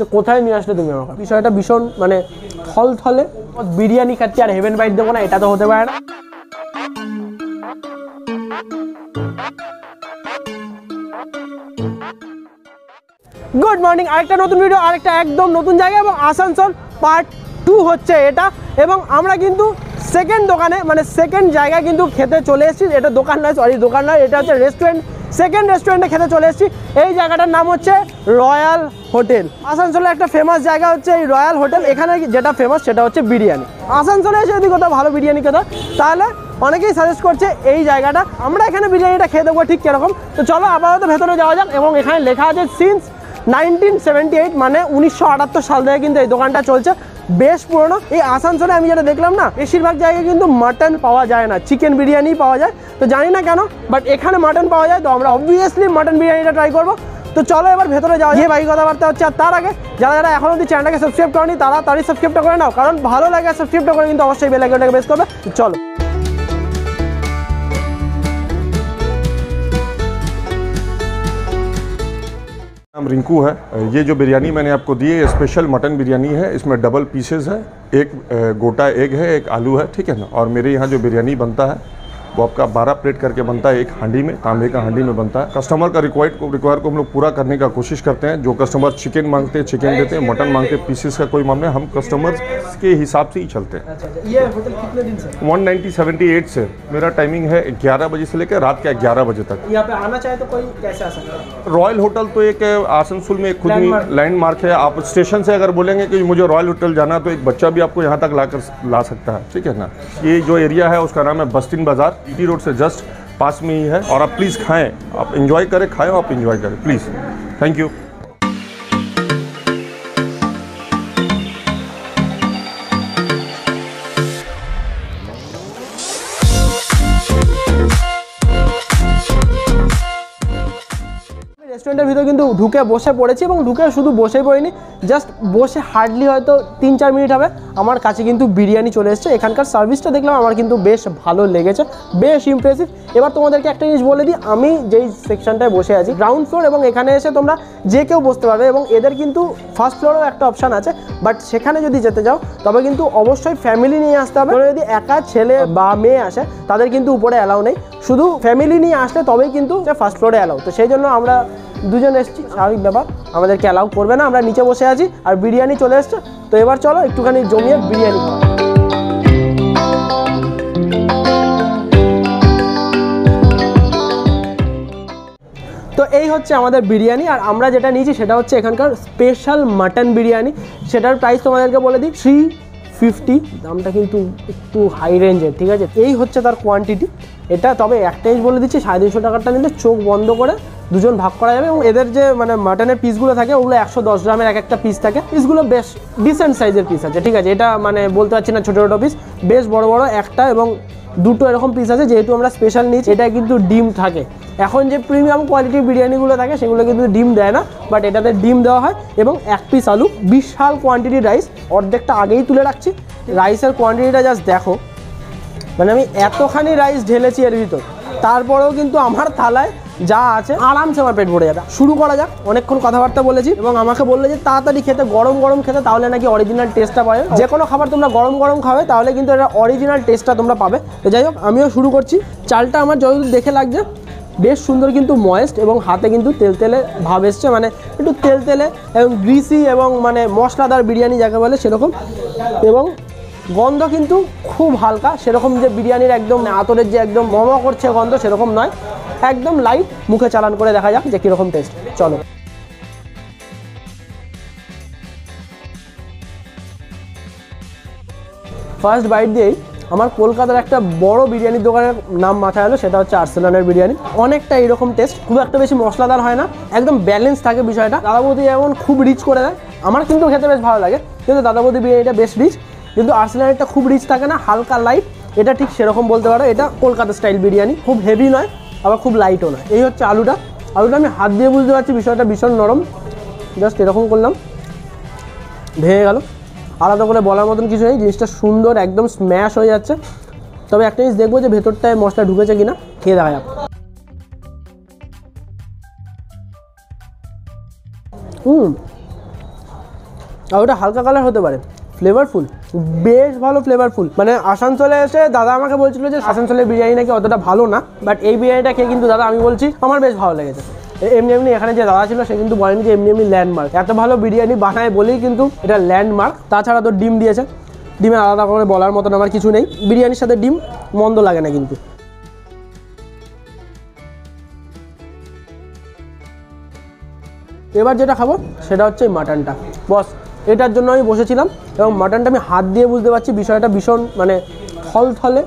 যে কোথায় নিয়ে আসলে তুমি আমাকে? বিষয়টা ভীষণ মানে থল থলে বিরিয়ানি খাচ্ছি আর হেভেন বাইট দেবো না, এটা তো হতে পারে না। গুড মর্নিং আরেকটা নতুন ভিডিও আরেকটা একদম নতুন জায়গা এবং আসানসোল পার্ট টু হচ্ছে এটা। এবং আমরা কিন্তু সেকেন্ড দোকানে মানে সেকেন্ড জায়গায় কিন্তু খেতে চলে এসেছি। এটা দোকান নয় সরি দোকান নয়, এটা হচ্ছে রেস্টুরেন্ট সেকেন্ড রেস্টুরেন্টে খেতে চলে এসেছি। এই জায়গাটার নাম হচ্ছে রয়্যাল হোটেল আসানসোলে একটা ফেমাস জায়গা হচ্ছে এই রয়্যাল হোটেল এখানে যেটা ফেমাস সেটা হচ্ছে বিরিয়ানি। আসানসোলে এসে যদি কোথাও ভালো বিরিয়ানি কোথাও তাহলে অনেকেই সাজেস্ট করছে এই জায়গাটা। আমরা এখানে বিরিয়ানিটা খেয়ে দেবো ঠিক কীরকম। তো চলো আপাতত ভেতরে যাওয়া যাক এবং এখানে লেখা আছে সিন্স নাইনটিন সেভেন্টি এইট মানে উনিশশো আটাত্তর সাল থেকে কিন্তু এই দোকানটা চলছে। বেশ পুরনো। এই আসানসোলে আমি যেটা দেখলাম না, বেশিরভাগ জায়গায় কিন্তু মাটন পাওয়া যায় না চিকেন বিরিয়ানি পাওয়া যায়। তো জানি না কেন বাট এখানে মাটন পাওয়া যায়, তো আমরা অবভিয়াসলি মাটন বিরিয়ানিটা ট্রাই করব। তো চলো এবার ভেতরে যাওয়া যে বাকি কথাবার্তা হচ্ছে, আর তার আগে যারা যারা এখন অব্দি চ্যানেলটাকে সাবস্ক্রাইব করেনি, তারা তারই সাবস্ক্রাইবটা করে নাও, কারণ ভালো লাগে সাবস্ক্রাইবটা করে কিন্তু অবশ্যই বেল আইকনটাকে বেস করবে। চলো। नाम रिंकू है। ये जो बिरयानी मैंने आपको दी है स्पेशल मटन बिरयानी है। इसमें डबल पीसेस है। एक गोटा एग है, एक आलू है, ठीक है ना? और मेरे यहाँ जो बिरयानी बनता है वो आपका 12 प्लेट करके बनता है एक हांडी में तांबे का हांडी में बनता है। कस्टमर का रिक्वायर्ड को रिक्वायर को हम लोग पूरा करने का कोशिश करते हैं। जो कस्टमर चिकन मांगते हैं चिकन देते हैं मटन मांगते हैं पीसेस का कोई मामला हम कस्टमर के हिसाब से ही चलते हैं। ये होटल कितने दिन से? 190 से मेरा टाइमिंग है 11 बजे से लेकर रात के 11 बजे तक। यहाँ पे आना चाहे तो कोई कैसे आ सकता है? रॉयल होटल तो एक आसनसोल में एक खुद ही लैंडमार्क है। आप स्टेशन से अगर बोलेंगे कि मुझे रॉयल होटल जाना तो एक बच्चा भी आपको यहाँ तक ला कर ला सकता है। ठीक है ना? ये जो एरिया है उसका नाम है बस्तिन बाज़ार। टी रोड से जस्ट पास में ही है। और आप प्लीज़ खाएँ। आप इंजॉय करें, खाएँ आप इंजॉय करें। प्लीज़। थैंक यू রেস্টুরেন্টের ভিতরে কিন্তু ঢুকে বসে পড়েছি এবং ঢুকে শুধু বসে পড়িনি জাস্ট বসে হার্ডলি হয়তো তিন চার মিনিট হবে। আমার কাছে কিন্তু বিরিয়ানি চলে এসেছে। এখানকার সার্ভিসটা দেখলাম, আমার কিন্তু বেশ ভালো লেগেছে, বেশ ইমপ্রেসিভ এবার তোমাদেরকে একটা জিনিস বলে দিই, আমি যেই সেকশনটায় বসে আছি গ্রাউন্ড ফ্লোর এবং এখানে এসে তোমরা যে কেউ বসতে পারবে এবং এদের কিন্তু ফার্স্ট ফ্লোরেও একটা অপশান আছে বাট সেখানে যদি যেতে যাও তবে কিন্তু অবশ্যই ফ্যামিলি নিয়ে আসতে হবে। যদি একা ছেলে বা মেয়ে আসে, তাদের কিন্তু উপরে অ্যালাউ নেই। শুধু ফ্যামিলি নিয়ে আসলে তবেই কিন্তু ফার্স্ট ফ্লোরে অ্যালাউ তো সেই জন্য আমরা দুজন এসেছি, স্বাভাবিক ব্যাপার। আমাদেরকে অ্যালাউ করবে না, আমরা নিচে বসে আছি, আর বিরিয়ানি চলে এসছে। তো এবার চলো, একটুখানি জমিয়ে বিরিয়ানি তো এই হচ্ছে আমাদের বিরিয়ানি, আর আমরা যেটা নিয়েছি সেটা হচ্ছে এখানকার স্পেশাল মাটন বিরিয়ানি। সেটার প্রাইস তোমাদেরকে বলে দিই থ্রি ফিফটি দামটা কিন্তু একটু হাই রেঞ্জের ঠিক আছে? এই হচ্ছে তার কোয়ান্টিটি এটা তবে একটা জিনিস বলে দিচ্ছি, সাড়ে তিনশো টাকারটা নিলে চোখ বন্ধ করে দুজন ভাগ করা যাবে এবং এদের যে মানে মাটনের পিসগুলো থাকে, ওগুলো একশো দশ গ্রামের এক একটা পিস থাকে। পিসগুলো বেশ ডিসেন্ট সাইজের পিস আছে, ঠিক আছে? এটা মানে বলতে পারছি না ছোটো ছোটো পিস বেশ বড় বড় একটা এবং দুটো এরকম পিস আছে, যেহেতু আমরা স্পেশাল নিচ্ছি এটা কিন্তু ডিম থাকে। এখন যে প্রিমিয়াম কোয়ালিটির বিরিয়ানিগুলো থাকে, সেগুলো কিন্তু ডিম দেয় না বাট এটাতে ডিম দেওয়া হয় এবং এক পিস আলু, বিশাল কোয়ান্টিটির রাইস অর্ধেকটা আগেই তুলে রাখছি। রাইসের কোয়ান্টিটিটা জাস্ট দেখো। মানে আমি এতখানি রাইস ঢেলেছি এর ভিতর। তারপরেও কিন্তু আমার থালায় যা আছে, আরামসে আমার পেট ভরে যাবে। শুরু করা যাক, অনেকক্ষণ কথাবার্তা বলেছি এবং আমাকে বলল যে, তাড়াতাড়ি খেতে, গরম গরম খেতে, তাহলে নাকি অরিজিনাল টেস্টটা পাবে। যে কোনো খাবার তোমরা গরম গরম খাবে, তাহলে কিন্তু এটা অরিজিনাল টেস্টটা তোমরা পাবে। তো যাই হোক, আমিও শুরু করছি। চালটা আমার যতদূর দেখে লাগছে, বেশ সুন্দর কিন্তু ময়েস্ট এবং হাতে কিন্তু তেল তেলে ভাব এসছে। মানে একটু তেল তেলে এবং গ্রিসি এবং মানে মশলাদার বিরিয়ানি যাকে বলে সেরকম। এবং গন্ধ কিন্তু খুব হালকা, সেরকম যে বিরিয়ানির একদম আতরের যে একদম মমা করছে গন্ধ, সেরকম নয়। একদম লাইট মুখে চালান করে দেখা যাক যে কীরকম টেস্ট চলো। ফার্স্ট বাইট দিয়েই আমার কলকাতার একটা বড় বিরিয়ানির দোকানের নাম মাথায় এলো, সেটা হচ্ছে আর্সেলানের বিরিয়ানি। অনেকটা এরকম টেস্ট খুব একটা বেশি মশলাদার হয় না, একদম ব্যালেন্স থাকে বিষয়টা। দাদাবৌদি যেমন খুব রিচ করে দেয়, আমার কিন্তু খেতে বেশ ভালো লাগে, কিন্তু দাদাবৌদি বিরিয়ানিটা বেশ রিচ কিন্তু আর্সেলানেরটা খুব রিচ থাকে না, হালকা লাইট এটা ঠিক সেরকম বলতে পারো, এটা কলকাতা স্টাইল বিরিয়ানি, খুব হেভি নয় আবার খুব লাইটও না এই হচ্ছে আলুটা। আলুটা আমি হাত দিয়ে বুঝতে পারছি, বিষয়টা ভীষণ নরম। জাস্ট এরকম করলাম। ভেঙে গেল। আলাদা করে বলার মতন কিছু নেই, জিনিসটা সুন্দর, একদম স্ম্যাশ হয়ে যাচ্ছে। তবে একটা জিনিস দেখব যে ভেতরটায় মশলা ঢুকেছে কিনা, খেয়ে দেখা যাক। হুম আর ওটা হালকা কালার হতে পারে ফ্লেভারফুল বেশ ভালো ফ্লেভারফুল মানে আসানসোলে এসে দাদা আমাকে বলছিল যে আসানসোলের বিরিয়ানি নাকি অতটা ভালো না বাট এই বিরিয়ানিটা খেয়ে কিন্তু দাদা আমি বলছি, আমার বেশ ভালো লেগেছে। এমনি এমনি এখানে যে দাদা ছিল, সে কিন্তু বলেনি যে এমনি এমনি ল্যান্ডমার্ক এত ভালো বিরিয়ানি বানায় বলেই কিন্তু এটা ল্যান্ডমার্ক তাছাড়া তো ডিম দিয়েছে। ডিমে আলাদা করে বলার মতন আমার কিছু নেই। বিরিয়ানির সাথে ডিম মন্দ লাগে না কিন্তু। এবার যেটা খাব, সেটা হচ্ছে মাটনটা বস এটার জন্য আমি বসেছিলাম এবং মাটনটা আমি হাত দিয়ে বুঝতে পারছি বিষয়টা ভীষণ মানে থলথলে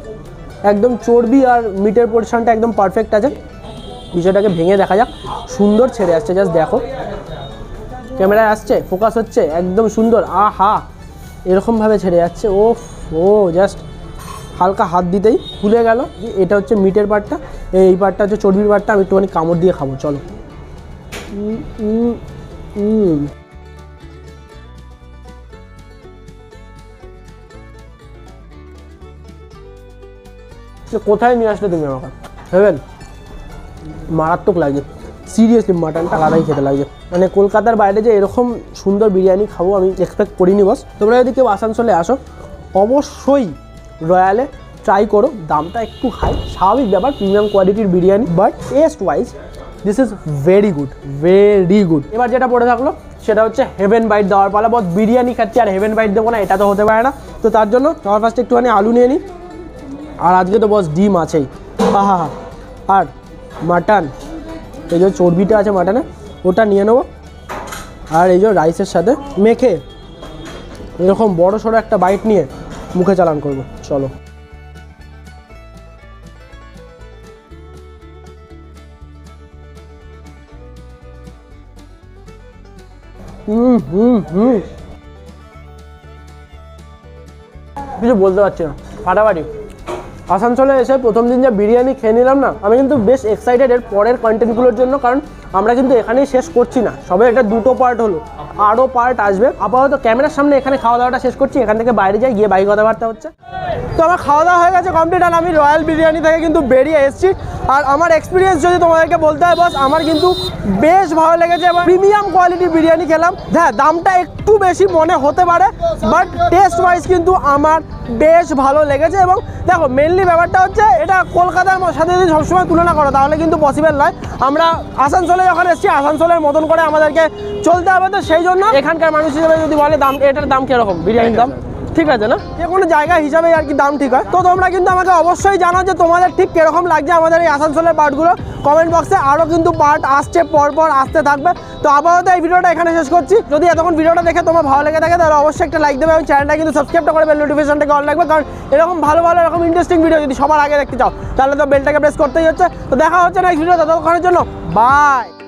একদম চর্বি আর মিটের পোর্শনটা একদম পারফেক্ট আছে। বিষয়টাকে ভেঙে দেখা যাক সুন্দর ছেড়ে আসছে জাস্ট দেখো। ক্যামেরায় আসছে ফোকাস হচ্ছে একদম সুন্দর আ হা এরকমভাবে ছেড়ে যাচ্ছে ও ও জাস্ট হালকা হাত দিতেই খুলে গেল। এটা হচ্ছে মিটের পার্টটা এই পার্টটা হচ্ছে চর্বির পার্টটা আমি একটুখানি কামড় দিয়ে খাব চলো। উম, সে কোথায় নিয়ে আসলে তুমি আমাকে? ভেবেন মারাত্মক লাগে। সিরিয়াসলি মাটনটা আলাদাই খেতে লাগে। মানে কলকাতার বাইরে যে এরকম সুন্দর বিরিয়ানি খাব আমি এক্সপেক্ট করিনি বস তোমরা যদি কেউ আসানসোলে আসো, অবশ্যই রয়্যালে ট্রাই করো। দামটা একটু হাই স্বাভাবিক ব্যাপার প্রিমিয়াম কোয়ালিটির biryani but taste wise this is very good very good এবার যেটা পড়ে থাকল, সেটা হচ্ছে হেভেন বাইট দেওয়ার পালা। বস বিরিয়ানি খাচ্ছি আর হেভেন বাইট দেবো না, এটা তো হতে পারে না। তো তার জন্য আমার ফার্স্টে একটুখানি আলু নিয়ে নিই আর আজকে তো বস ডিম আছেই। হা হা আর মাটন এই যে চর্বিটা আছে মাটনে ওটা নিয়ে নেব। আর এই যে রাইসের সাথে মেখে, এরকম বড় সড়ো একটা বাইট নিয়ে মুখে চালান করব। চলো। হুম হুম হুম। কিছু বলতে পারছি না। ফাটাফাটি। আসানসোলে এসে প্রথম দিন যা বিরিয়ানি খেয়ে নিলাম না, আমি কিন্তু বেশ এক্সাইটেড এর পরের কন্টেন্টগুলোর জন্য, কারণ আমরা কিন্তু এখানেই শেষ করছি না। সবে এটা দুটো পার্ট হলো। আরও পার্ট আসবে। আপাতত ক্যামেরার সামনে এখানে খাওয়া দাওয়াটা শেষ করছি। এখান থেকে বাইরে যাই, গিয়ে বাইক কথাবার্তা হচ্ছে। তো আমার খাওয়া দাওয়া হয়ে গেছে কমপ্লিট আর আমি রয়্যাল বিরিয়ানি থেকে কিন্তু বেরিয়ে এসেছি। আর আমার এক্সপিরিয়েন্স যদি তোমাদেরকে বলতে হয় বস আমার কিন্তু বেশ ভালো লেগেছে এবং প্রিমিয়াম কোয়ালিটির বিরিয়ানি খেলাম। হ্যাঁ দামটা একটু বেশি মনে হতে পারে বাট টেস্ট ওয়াইজ কিন্তু আমার বেশ ভালো লেগেছে এবং দেখো মেনলি ব্যাপারটা হচ্ছে, এটা কলকাতার সাথে যদি সবসময় তুলনা করো, তাহলে কিন্তু পসিবল নয়। আমরা আসানসোলে যখন এসেছি আসানসোলের মতন করে আমাদেরকে চলতে হবে তো সেই জন্য এখানকার মানুষ হিসেবে যদি বলে দাম এটার দাম কীরকম? বিরিয়ানির দাম? ঠিক আছে। না? যে কোনো জায়গা হিসাবে আর কি দাম ঠিক হয়। তো তোমরা কিন্তু আমাকে অবশ্যই জানাও যে তোমাদের ঠিক কীরকম লাগছে আমাদের এই আসানসোলের পার্টগুলো। কমেন্ট বক্সে আরও কিন্তু পার্ট আসছে পরপর আসতে থাকবে। তো আপাতত এই ভিডিওটা এখানে শেষ করছি। যদি এতক্ষণ ভিডিওটা দেখে তোমার ভালো লেগে থাকে তাহলে অবশ্যই একটা লাইক দেবে এবং চ্যানেলটা কিন্তু সাবস্ক্রাইবটা করে বেল নোটিফিকেশনটাকে অন রাখবে। কারণ এরকম ভালো ভালো এরকম ইন্টারেস্টিং ভিডিও যদি সবার আগে দেখতে চাও তাহলে তো বেলটাকে প্রেস করতেই হচ্ছে। তো দেখা হচ্ছে নেক্সট ভিডিও ততক্ষণের জন্য। Bye.